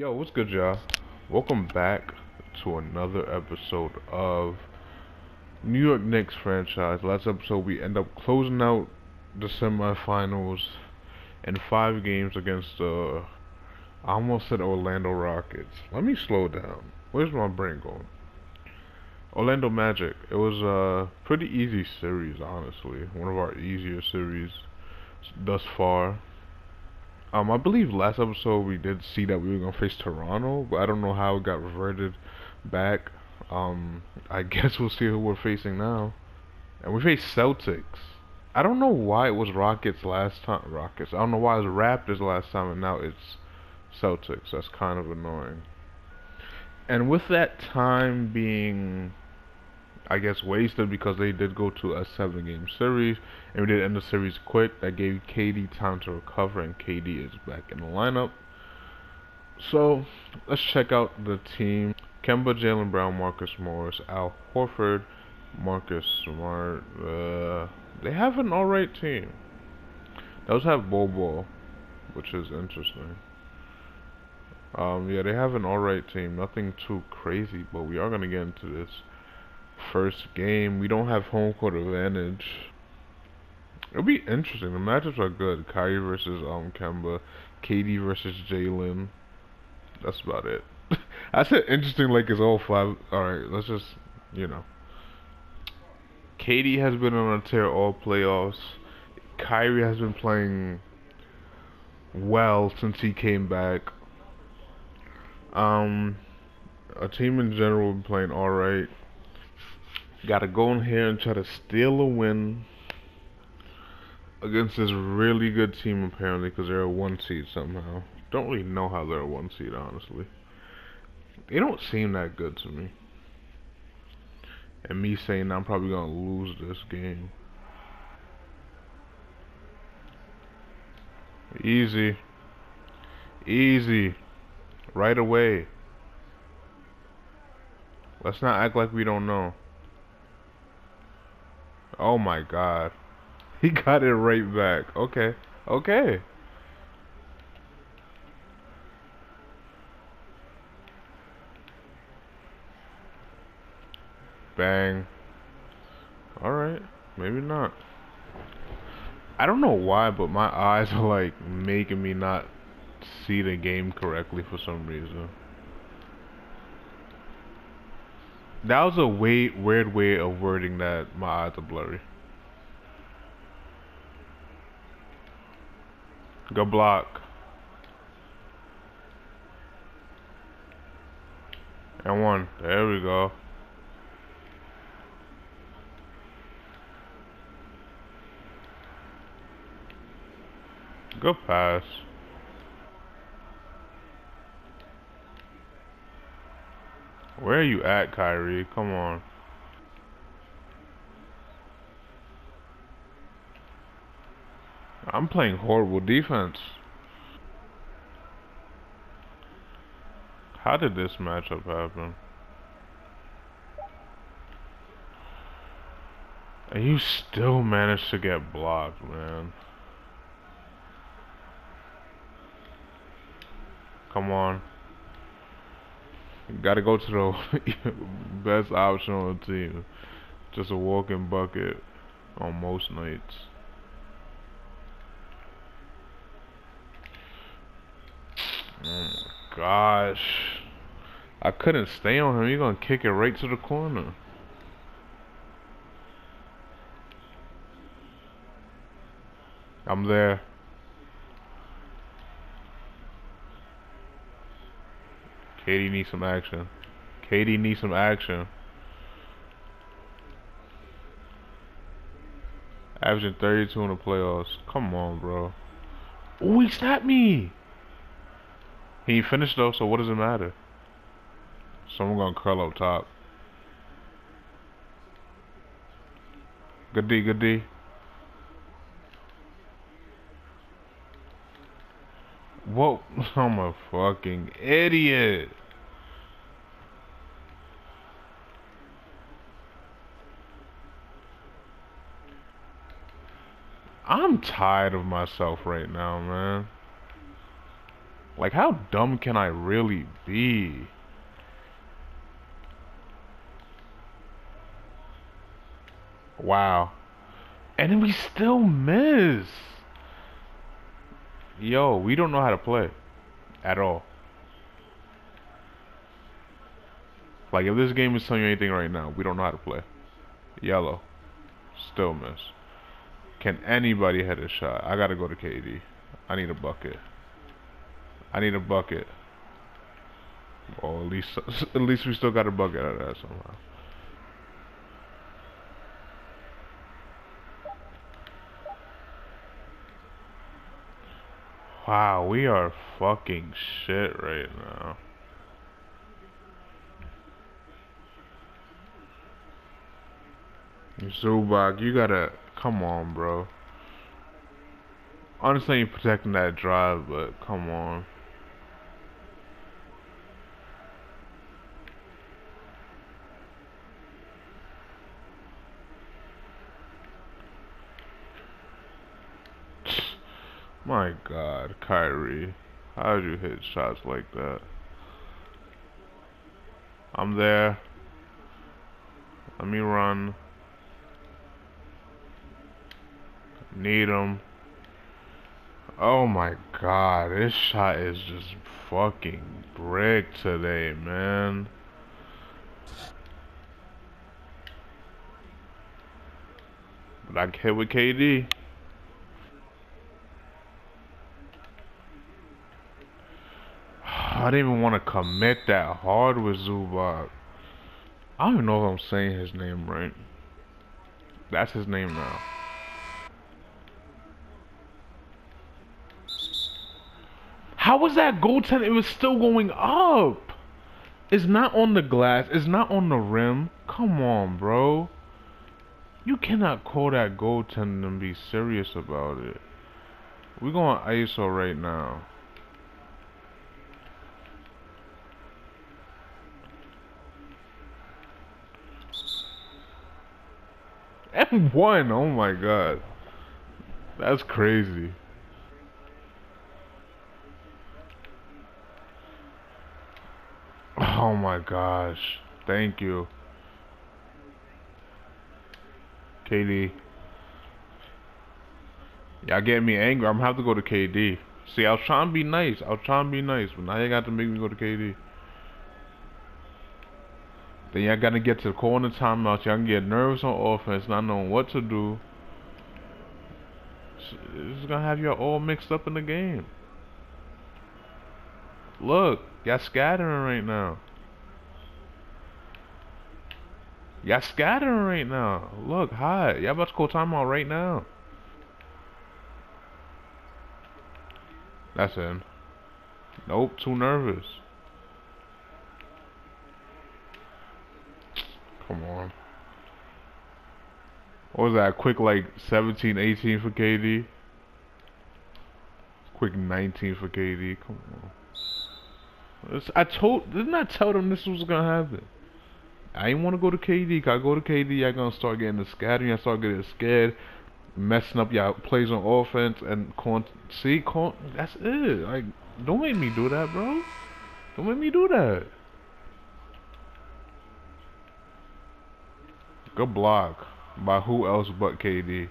Yo, what's good, y'all? Welcome back to another episode of New York Knicks franchise. Last episode, we end up closing out the semifinals in five games against the. I almost said Orlando Rockets. Let me slow down. Where's my brain going? Orlando Magic. It was a pretty easy series, honestly. One of our easier series thus far. Um, I believe last episode we did see that we were gonna face Toronto, but I don't know how it got reverted back. Um, I guess we'll see who we're facing now. And we face Celtics. I don't know why it was Rockets last time. Rockets. I don't know why it was Raptors last time, and now it's Celtics. That's kind of annoying. And with that time being I guess wasted because they did go to a seven game series and we did end the series quick. That gave KD time to recover and KD is back in the lineup. So let's check out the team. Kemba, Jaylen Brown, Marcus Morris, Al Horford, Marcus Smart. Uh, they have an alright team. They also have Bobo, which is interesting. Um, yeah, they have an alright team. Nothing too crazy, but we are gonna get into this first game. We don't have home court advantage. It'll be interesting. The matchups are good. Kyrie versus um Kemba, KD versus Jaylen. That's about it. I said interesting like it's all five. All right, let's just you know. KD has been on a tear all playoffs. Kyrie has been playing well since he came back. Um, a team in general been playing all right. Got to go in here and try to steal a win against this really good team, apparently, because they're a one seed somehow. Don't really know how they're a one seed, honestly. They don't seem that good to me. And me saying I'm probably going to lose this game. Easy. Easy. Right away. Let's not act like we don't know. Oh my god. He got it right back. Okay. Okay. Bang. Alright. Maybe not. I don't know why, but my eyes are like making me not see the game correctly for some reason. That was a way, weird way of wording that my eyes are blurry. Go block. And one. There we go. Good pass. Where are you at, Kyrie? Come on. I'm playing horrible defense. How did this matchup happen? And you still managed to get blocked, man. Come on. Got to go to the best option on the team. Just a walking bucket on most nights. Oh my gosh. I couldn't stay on him. You're going to kick it right to the corner. I'm there. KD needs some action. KD needs some action. Averaging 32 in the playoffs. Come on, bro. Oh, he snapped me. He finished though, so what does it matter? Someone gonna curl up top. Good D, good D. Whoa, I'm a fucking idiot. I'm tired of myself right now, man. Like, how dumb can I really be? Wow. And then we still miss. Yo, we don't know how to play. At all. Like, if this game is telling you anything right now, we don't know how to play. Yellow. Still miss. Can anybody hit a shot? I gotta go to KD. I need a bucket. I need a bucket. Well, at least, at least we still got a bucket out of that somehow. Wow, we are fucking shit right now. Zubac, you gotta come on, bro. Honestly, you're protecting that drive, but come on. My God, Kyrie, how'd you hit shots like that? I'm there. Let me run. Need him. Oh my god, this shot is just fucking brick today, man. But I hit with KD. I didn't even want to commit that hard with Zubac. I don't even know if I'm saying his name right. That's his name now. How was that goaltend? It was still going up. It's not on the glass. It's not on the rim. Come on, bro. You cannot call that goaltend and be serious about it. We're going ISO right now. M1, oh my god. That's crazy. Oh my gosh. Thank you. KD. Y'all getting me angry. I'm gonna have to go to KD. See, I was trying to be nice. I was trying to be nice, but now you got to make me go to KD. Then y'all gotta get to the corner timeout. Y'all can get nervous on offense, not knowing what to do. It's gonna have y'all all mixed up in the game. Look, y'all scattering right now. Y'all scattering right now. Look, hi. Y'all about to call timeout right now. That's in. Nope, too nervous. Come on. What was that? Quick like 17, 18 for KD? Quick 19 for KD. Come on. I told, didn't I tell them this was gonna happen? I didn't want to go to KD. Cause I go to KD, y'all gonna start getting the scattering. I start getting scared, messing up y'all plays on offense and con. See, con. That's it. Like, don't make me do that, bro. Don't make me do that. Good block by who else but KD.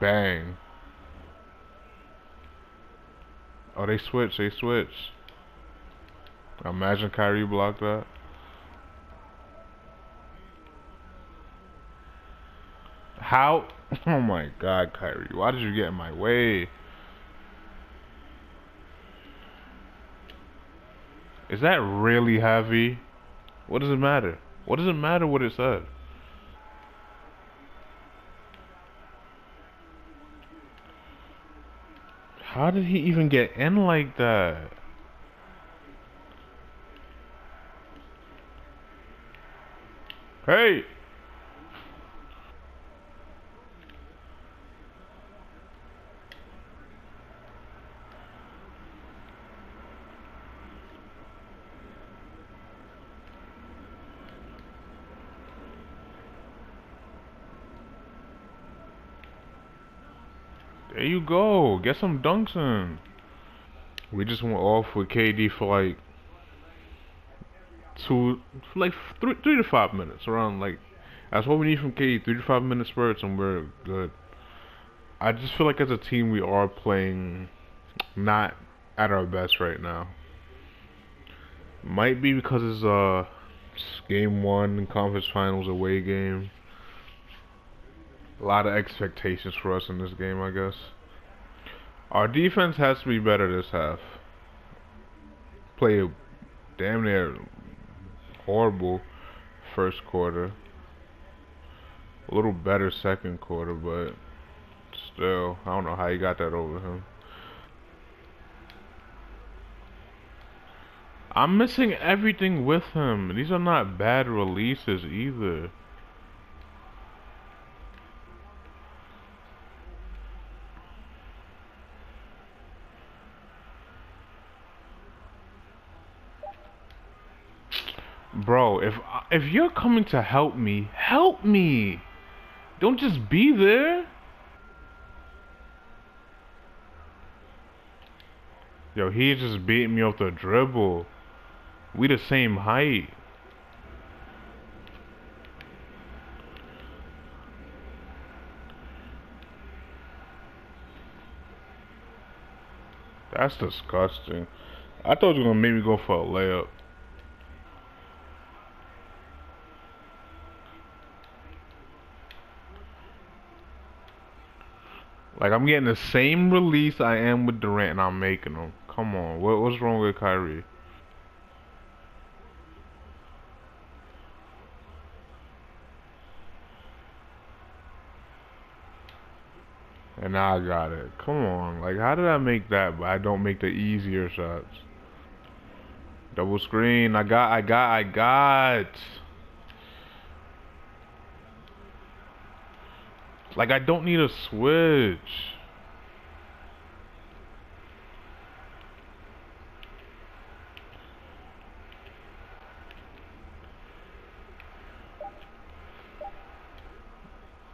Bang. Oh, they switch. They switch. Imagine Kyrie blocked that. How? Oh my god, Kyrie. Why did you get in my way? Is that really heavy? What does it matter? What does it matter what it said? How did he even get in like that? Hey! There you go. Get some dunks in. We just went off with KD for like like three, three to five minutes. Around like, that's what we need from KD. Three to five minute spurts, and we're good. I just feel like as a team we are playing not at our best right now. Might be because it's uh game one conference finals away game. A lot of expectations for us in this game, I guess. Our defense has to be better this half. Play damn near horrible first quarter. A little better second quarter, but still, I don't know how you got that over him. I'm missing everything with him. These are not bad releases either. Bro, if if you're coming to help me, help me. Don't just be there. Yo, he just beat me off the dribble. We the same height. That's disgusting. I thought you were gonna make me go for a layup. Like I'm getting the same release I am with Durant and I'm making them. Come on, what, what's wrong with Kyrie? And now I got it. Come on. Like, how did I make that, but I don't make the easier shots? Double screen. I got, I got, I got. Like, I don't need a switch.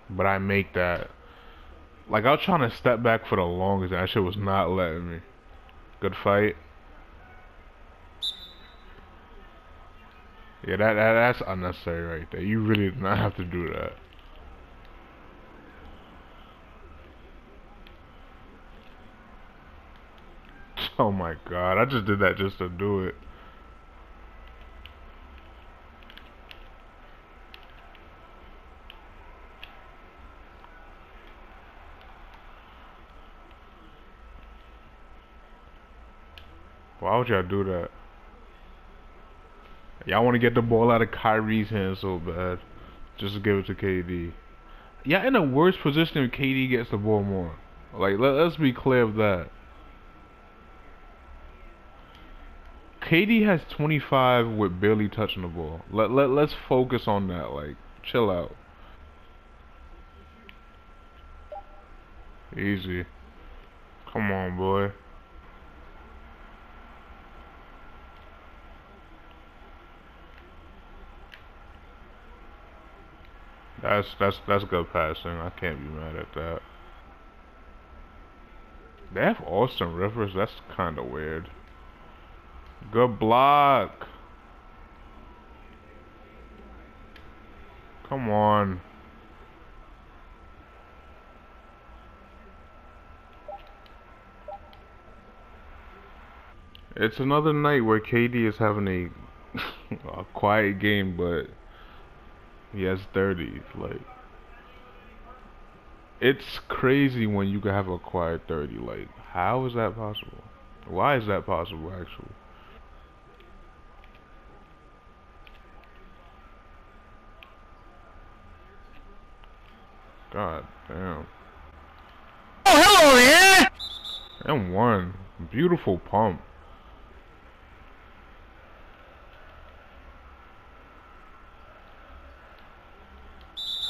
But I make that. Like, I was trying to step back for the longest, that shit was not letting me. Good fight. Yeah, that, that that's unnecessary right there. You really did not have to do that. Oh my god, I just did that just to do it. Why would y'all do that? Y'all want to get the ball out of Kyrie's hands so bad. Just to give it to KD. Y'all in a worse position if KD gets the ball more. Like, let, let's be clear of that. KD has 25 with barely touching the ball. Let, let, let's focus on that. Like, chill out. Easy. Come on, boy. That's that's that's good passing. I can't be mad at that. They have Austin Rivers. That's kind of weird. Good block. Come on. It's another night where KD is having a, a quiet game, but he has 30. Like, it's crazy when you can have a quiet 30. Like, how is that possible? Why is that possible, actually? God damn. Oh, hello there! And one. Beautiful pump.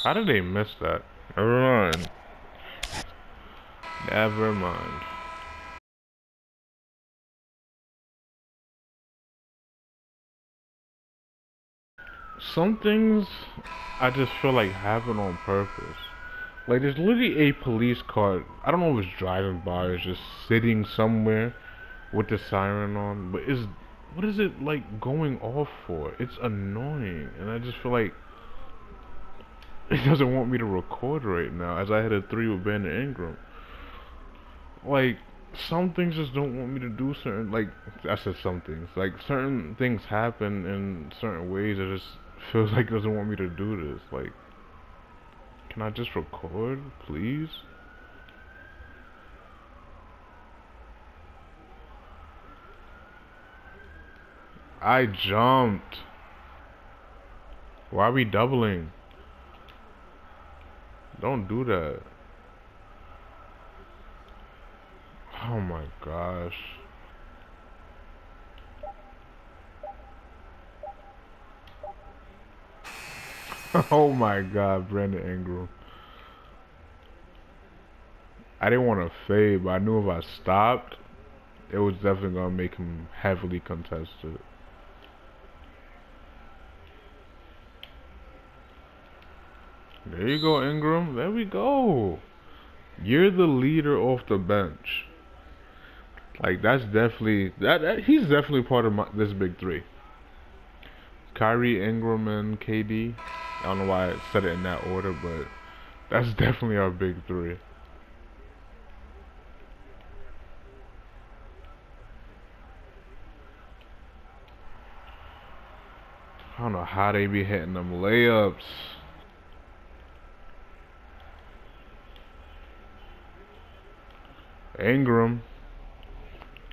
How did they miss that? Never mind. Never mind. Some things I just feel like happen on purpose. Like there's literally a police car. I don't know if it's driving by or it's just sitting somewhere with the siren on. But is what is it like going off for? It's annoying, and I just feel like it doesn't want me to record right now as I had a three with Brandon Ingram. Like some things just don't want me to do certain like I said some things like certain things happen in certain ways that just feels like it doesn't want me to do this like can I just record please? I jumped. Why are we doubling? Don't do that. Oh my gosh. oh my god, Brandon Ingram. I didn't want to fade, but I knew if I stopped, it was definitely going to make him heavily contested. There you go, Ingram. There we go. You're the leader off the bench. Like that's definitely that, that he's definitely part of my, this big three. Kyrie, Ingram, and KD. I don't know why I said it in that order, but that's definitely our big three. I don't know how they be hitting them layups. Ingram.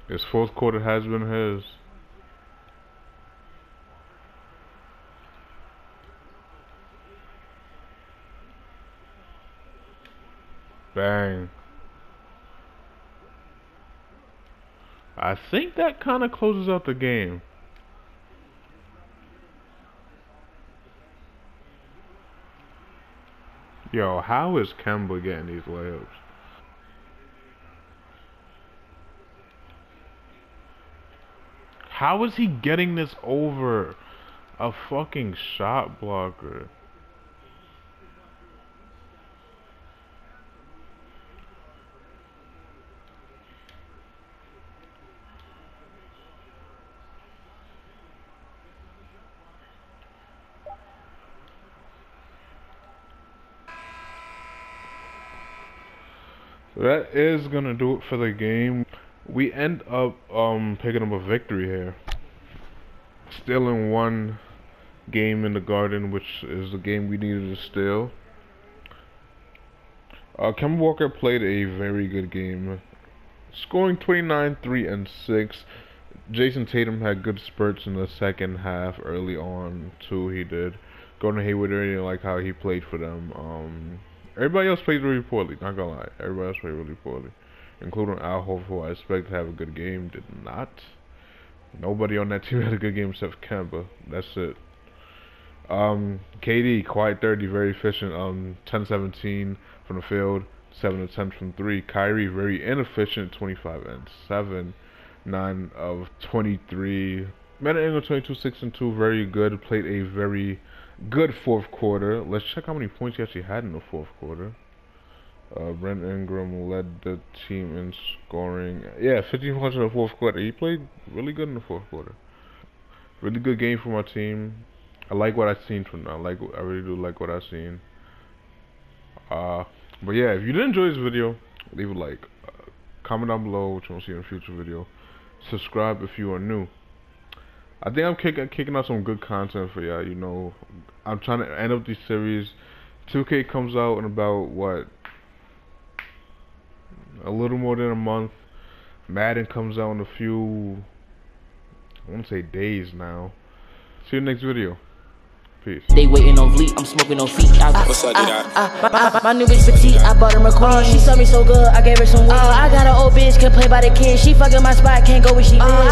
His fourth quarter has been his. Bang. I think that kind of closes out the game. Yo, how is Kemba getting these layups? How is he getting this over a fucking shot blocker? That is gonna do it for the game we end up um, picking up a victory here. Still in one game in the Garden, which is the game we needed to steal. Uh, Kemba Walker played a very good game, scoring 29, 3, and 6. Jayson Tatum had good spurts in the second half early on, too. He did. Gordon Hayward, I really like how he played for them. Um, everybody else played really poorly, not gonna lie. Everybody else played really poorly including Al Horford, who I expect to have a good game, did not. Nobody on that team had a good game except Kemba. That's it. Um, KD, quiet 30, very efficient. Um, 10-17 from the field, 7 to 10 from 3. Kyrie, very inefficient, 25 and 7. 9 of 23. Meta Angle 22, 6 and 2, very good. Played a very good fourth quarter. Let's check how many points he actually had in the fourth quarter. Uh, Brent Ingram led the team in scoring. Yeah, 15 points in the fourth quarter. He played really good in the fourth quarter. Really good game for my team. I like what I've seen from. I like, I really do like what I've seen. Uh, but yeah, if you did enjoy this video, leave a like. Uh, comment down below what you want to see in a future video. Subscribe if you are new. I think I'm kicking kicking out some good content for y'all. You know, I'm trying to end up this series. 2K comes out in about what a little more than a month. Madden comes out in a few, I want to say days now. See you next video. Peace. They waiting on Vleet, I'm smoking on feet. I, What's up, I, I, my, my, new bitch petite, I bought her a queen. She saw me so good, I gave her some weed. Uh, I got an old bitch, can play by the kid. She fucking my spot, can't go where she uh,